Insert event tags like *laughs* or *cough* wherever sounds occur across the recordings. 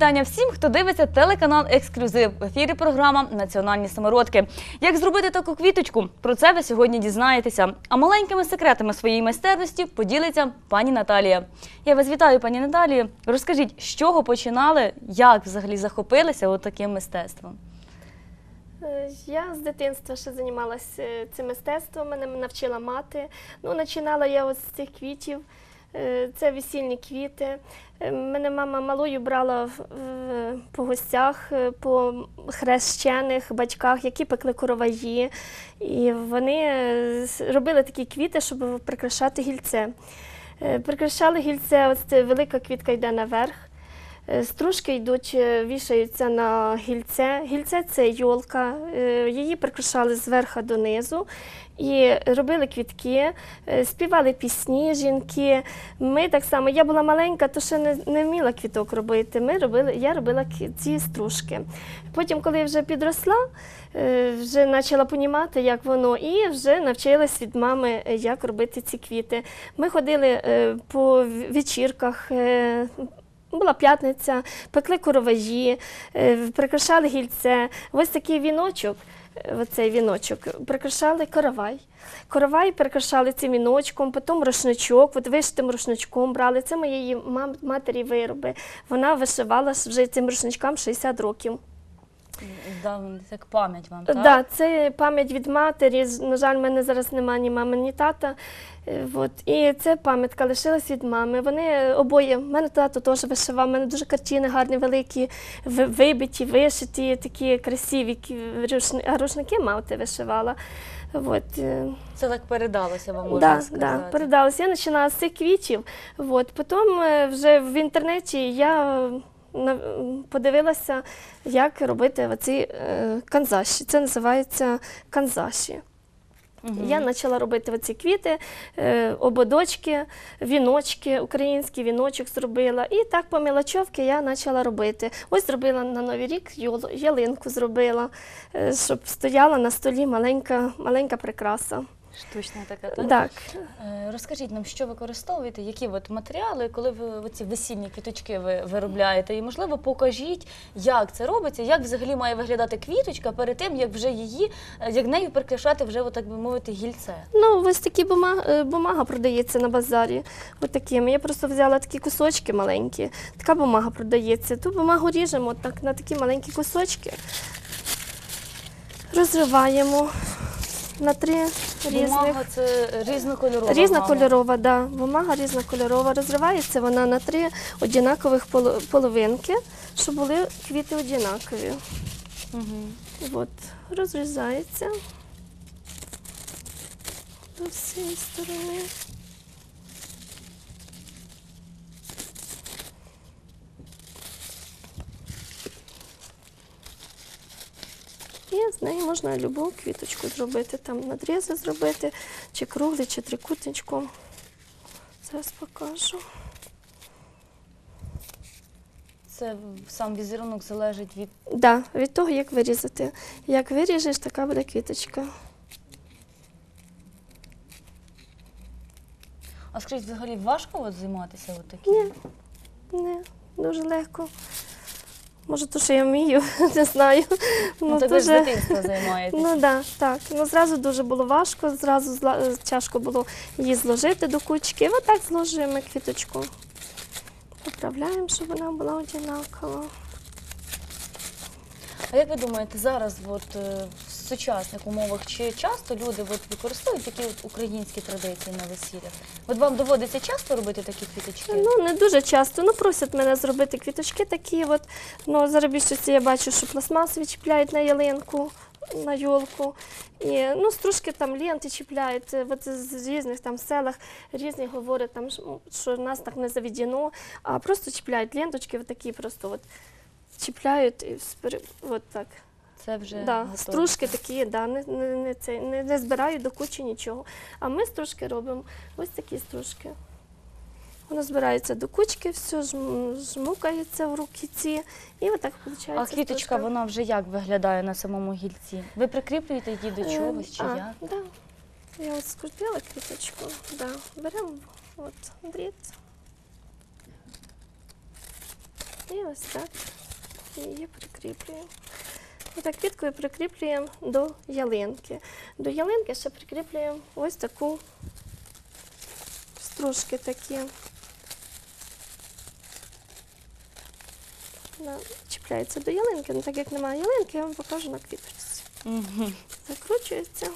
Вітання всім, хто дивиться телеканал Ексклюзив. В ефірі програма Національні самородки. Як зробити таку квіточку? Про це ви сьогодні дізнаєтеся. А маленькими секретами своєї майстерності поділиться пані Наталія. Я вас вітаю, пані Наталію. Розкажіть, з чого починали, як взагалі захопилися таким мистецтвом? Е, Я з дитинства ще займалася е, цим мистецтвом, мене навчила мати. Ну, починала я з цих квітів. Е, Це весільні квіти. Е, Мене мама малою брала в- в- по гостях, е, по хрещених батьках, які пекли короваї. І вони робили такі квіти, щоб прикрашати гільце. Прикрашали гільце, ось велика квітка йде наверх. Е, Стружки йдуть, е, вішаються на гільце. Гільце це йолка. е, Її прикрашали зверху донизу і робили квітки, співали пісні жінки. Ми так само, я була маленька, то ще не, не вміла квіток робити. Ми робили, я робила ці стружки. Потім, коли я вже підросла, вже почала понімати, як воно, і вже навчилась від мами, як робити ці квіти. Ми ходили по вечірках. Була п'ятниця, пекли короважі, е, прикрашали гільце. Ось такий віночок, е, оцей віночок, прикрашали коровай. Коровай прикрашали цим віночком, потім рушничок, от вишитим рушничком брали. Це моєї матері вироби. Вона вишивала вже цим рушничкам 60 років. Да, як пам'ять вам, Так, так? да, це пам'ять від матері. На жаль, в мене зараз немає ні мами, ні тата. Е, От. І це пам'ятка лишилась від мами. Вони обоє, в мене тато теж вишивав, в мене дуже картини гарні, великі, вибиті, вишиті, такі красиві а рушники мати вишивала. От. е, Це так передалося вам, можна Да, сказати. да, передалася. Я починала з цих квітів. От. Потім е, вже в інтернеті я е, подивилася, як робити оці е, канзаші. Це називається канзаші. Мгм. Я почала робити оці квіти, е, ободочки, віночки, український віночок зробила. І так по мілочовки я почала робити. Ось зробила на Новий рік ялинку зробила, е, щоб стояла на столі маленька, маленька прикраса. Штучна така, так? Так. Е, Розкажіть нам, що використовуєте, які от матеріали, коли ви ці весільні квіточки ви виробляєте, і можливо покажіть, як це робиться, як взагалі має виглядати квіточка перед тим, як вже її, е, як нею прикрашати вже, от, так би мовити, гільце. Ну, ось такі бумага, е, бумага продається на базарі. Ось такими. Я просто взяла такі кусочки маленькі. Така бумага продається. Ту бумагу ріжемо так на такі маленькі кусочки. Розриваємо на три різних. Бумага це різнокольорова. Різнокольорова, да. Бумага різнокольорова. Розривається вона на три однакових половинки, щоб були квіти однакові. Угу. От, розрізається до всієї сторони. І з неї можна любу квіточку зробити, там надрізи зробити, чи круглий, чи трикутничком. Зараз покажу. Це сам візерунок залежить від Да, від того, як вирізати. Як виріжеш, така буде квіточка. А скажіть, взагалі важко от займатися от таким? Ні. Не, дуже легко. Може, то, що я вмію, *laughs* не знаю. Ну, дуже ви ж з дитинства займаєтесь. Ну да, так. Ну зразу дуже було важко, зразу зла- тяжко було її зложити до кучки. Ось так зложуємо квіточку. Поправляємо, щоб вона була одинакова. А як ви думаєте, зараз от, е, сучасних умовах чи часто люди от, використовують такі от українські традиції на весіллях? От вам доводиться часто робити такі квіточки? Ну, не дуже часто. Ну, просять мене зробити квіточки такі. От. Ну, зараз більшості я бачу, що пластмасові чіпляють на ялинку, на йолку. І, ну, стружки там ленти чіпляють. Е, От з різних там селах різні говорять, там, що- нас так не заведено, а просто чіпляють ленточки, от такі просто от чіпляють і от так. Це вже Да, готово. стружки такі, да, не, не, не, це, не, не збирають до кучі нічого. А ми стружки робимо ось такі стружки. Воно збирається до кучки, все жм, жмукається в руки ці, і отак виходить. А квіточка, вона вже як виглядає на самому гільці? Ви прикріплюєте її до чогось чи Е, а, як? Да. Я от скрутила квіточку, да. беремо от дріт. І ось так її прикріплюємо. Отак квіткою прикріплюємо до ялинки. До ялинки ще прикріплюємо ось таку стружки такі. Вона чіпляється до ялинки, ну так як немає ялинки, я вам покажу на квіточці. Закручується.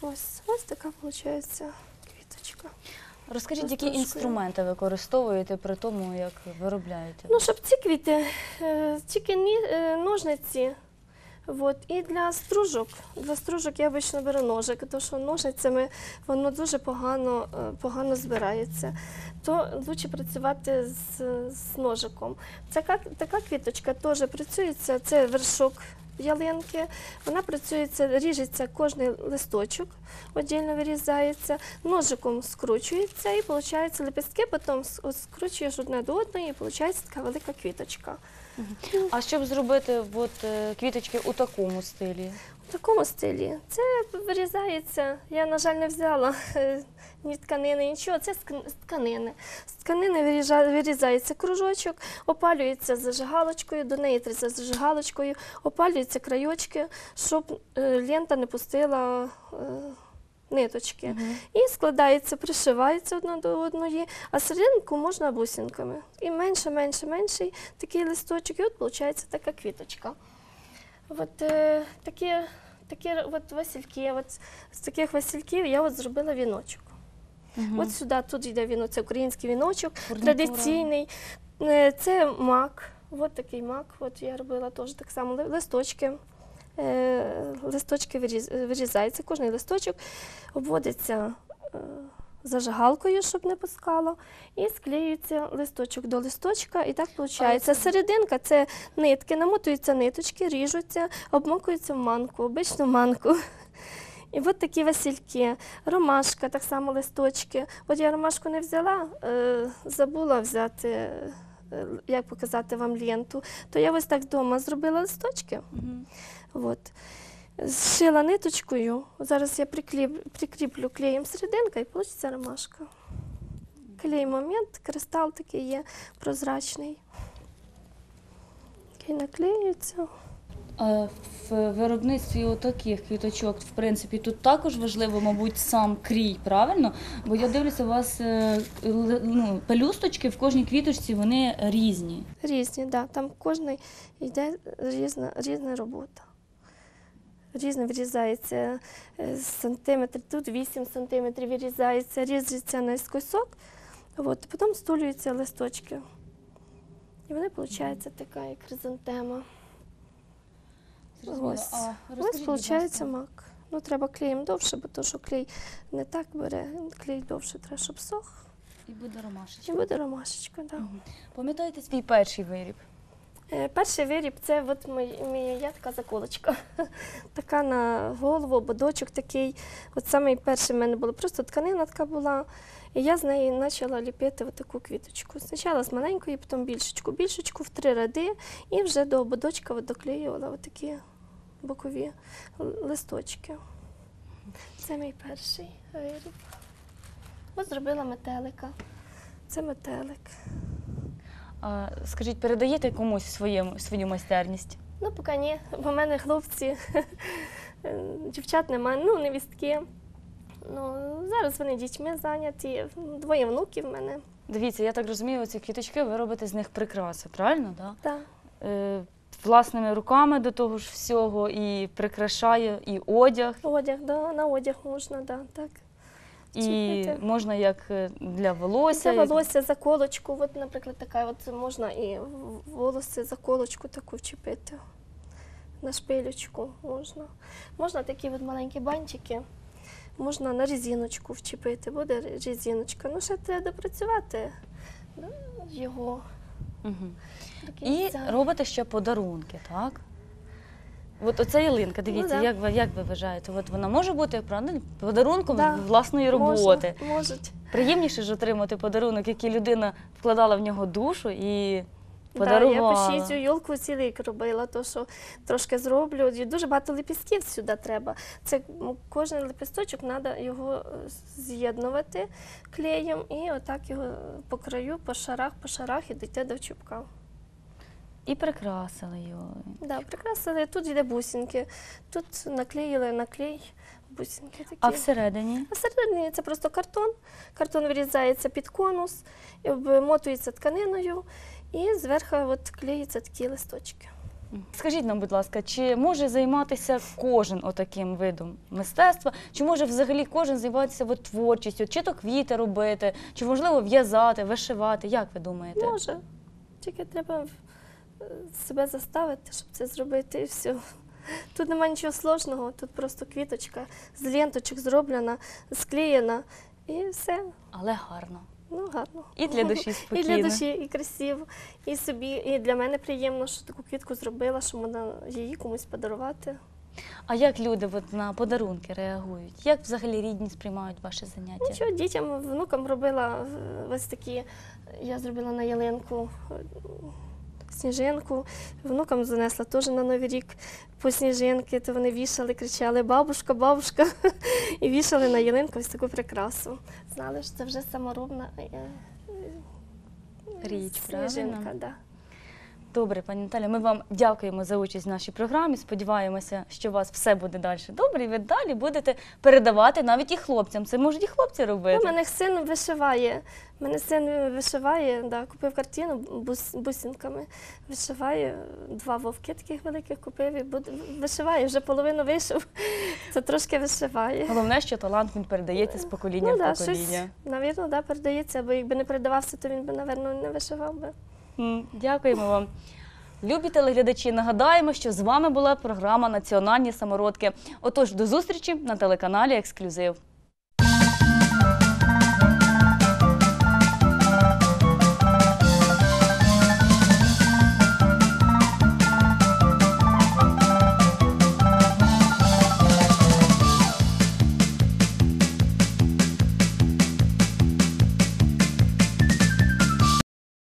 Ось, ось така виходить. Розкажіть, які інструменти використовуєте при тому, як виробляєте? Ну, щоб ці квіти, е, тільки е, ножниці. От. І для стружок. Для стружок я обично беру ножик, тому що ножницями воно дуже погано, е, погано збирається. То краще працювати з, з ножиком. Така, така квіточка теж працюється, це вершок ялинки. Вона працюється, ріжеться кожний листочок, віддільно вирізається, ножиком скручується і виходить лепістки, потім скручуєш одне до одної, і виходить така велика квіточка. А щоб зробити е, квіточки у такому стилі? В такому стилі це вирізається. Я, на жаль, не взяла е, ні тканини, нічого. Це з тканини. З тканини вирізається кружочок, опалюється зажигалочкою, до неї триться зажигалочкою, опалюються крайочки, щоб е, лента не пустила е, ниточки. І складається, пришивається одна до одної, а серединку можна бусинками. І менше, менше, менший такий листочок, і от виходить така квіточка. От е, такі, такі от васильки, от з таких васильків я от зробила віночок. От сюди тут йде вінок, це український віночок, Фурнітура. традиційний. Е, Це мак. От такий мак. От я робила теж так само листочки. Е, Листочки виріз- вирізаються, кожний листочок обводиться е, зажигалкою, щоб не пускало, і склеюється листочок до листочка, і так виходить. Серединка це нитки, намотуються ниточки, ріжуться, обмокуються в манку, обичну манку. І от такі васильки, ромашка, так само листочки. От я ромашку не взяла, е, забула взяти, е, як показати вам ленту, то я ось так вдома зробила листочки. Мгм. От. Зшила ниточкою. Зараз я прикліп, прикріплю клеєм серединка і вийде ромашка. Клей момент, кристал такий є прозрачний. Який наклеюється. А в виробництві таких квіточок, в принципі, тут також важливо, мабуть, сам крій, правильно? Бо я дивлюся, у вас е, ну, пелюсточки в кожній квіточці вони різні. Різні, да. Там кожний йде різна, різна робота. Різно вирізається е, сантиметр, тут 8 сантиметрів вирізається, різається наискосок, от, потім стулюються листочки. І вони виходить така як хризантема. Ось. А Ось виходить мак. Ну, треба клеєм довше, бо то, що клей не так бере, клей довше треба, щоб сох. І буде ромашечка. І буде ромашечка. Да. Мгм. Пам'ятаєте свій перший виріб? Е, Перший виріб це от моя така заколочка. *laughs* така на голову, ободочок такий. От самий перший в мене було просто тканина така була. І я з неї почала ліпити таку квіточку. Спочатку з маленької, потім більшечку, більшечку в три ради, і вже до ободочка доклеювала такі бокові листочки. Це мій перший виріб. От зробила метелика. Це метелик. А, скажіть, передаєте комусь своєму, свою майстерність? Ну, поки ні, бо в мене хлопці, *laughs* дівчат немає, ну, невістки. Ну, зараз вони дітьми зайняті, двоє внуків в мене. Дивіться, я так розумію, ці квіточки ви робите з них прикраси, правильно? Да? Так. Е, власними руками до того ж всього і прикрашає і одяг, Одяг, да, на одяг можна, да, так. І Чіпити. можна як е, для волосся. Як- волосся заколочку, от, наприклад, така, от можна і волосся заколочку таку вчепити. На шпилючку можна. Можна такі от маленькі бантики, можна на резиночку вчепити, буде резиночка. Ну, ще треба допрацювати його до І робите ще подарунки, так? От оця ялинка, дивіться, Ну да. як, ви, як ви вважаєте? От вона може бути правда, подарунком Да, власної роботи. Можна, можуть. Приємніше ж отримати подарунок, який людина вкладала в нього душу і Да, я Подарувала. по цю йолку цілий рік робила, то що трошки зроблю. І дуже багато лепістків сюди треба. Це м, кожен лепісточок треба його е, з'єднувати клеєм і отак його по краю, по шарах, по шарах і дійти до чубка. І прикрасили його. Да, прикрасили. Тут йде бусинки. Тут наклеїли на клей бусинки такі. А всередині? А всередині це просто картон. Картон вирізається під конус, і обмотується тканиною, і зверху от клеїться такі листочки. Скажіть нам, будь ласка, чи може займатися кожен отаким видом мистецтва? Чи може взагалі кожен займатися от творчістю, чи то квіти робити, чи можливо в'язати, вишивати? Як ви думаєте? Може. Тільки треба себе заставити, щоб це зробити, і все. Тут немає нічого сложного, тут просто квіточка з ленточок зроблена, склеєна, і все. Але гарно. Ну, гарно. І для душі *laughs* І для душі, і красиво, і собі, і для мене приємно, що таку квітку зробила, що можна її комусь подарувати. А як люди от на подарунки реагують? Як взагалі рідні сприймають ваше заняття? Нічого, дітям, внукам робила ось такі, я зробила на ялинку сніжинку, внукам занесла теж на Новий рік по сніжинки, то вони вішали, кричали бабушка, бабушка, *laughs* і вішали на ялинку ось таку прикрасу. Знали, що це вже саморобна е, е, Річ, сніжинка. правильно? Да. Добре, пані Наталя, ми вам дякуємо за участь в нашій програмі. Сподіваємося, що у вас все буде далі добре, і ви далі будете передавати навіть і хлопцям. Це можуть і хлопці робити. У мене син вишиває. У мене син вишиває, да, купив картину бус, бусинками. Вишиває два вовки таких великих купив і буде, вишиває, вже половину вишив, то *laughs* трошки вишиває. Головне, що талант він передається з покоління ну, в да, покоління. щось, навірно, да, передається, бо якби не передавався, то він би, напевно, не вишивав би. Дякуємо вам. Любі телеглядачі, нагадаємо, що з вами була програма Національні самородки. Отож, до зустрічі на телеканалі Ексклюзив.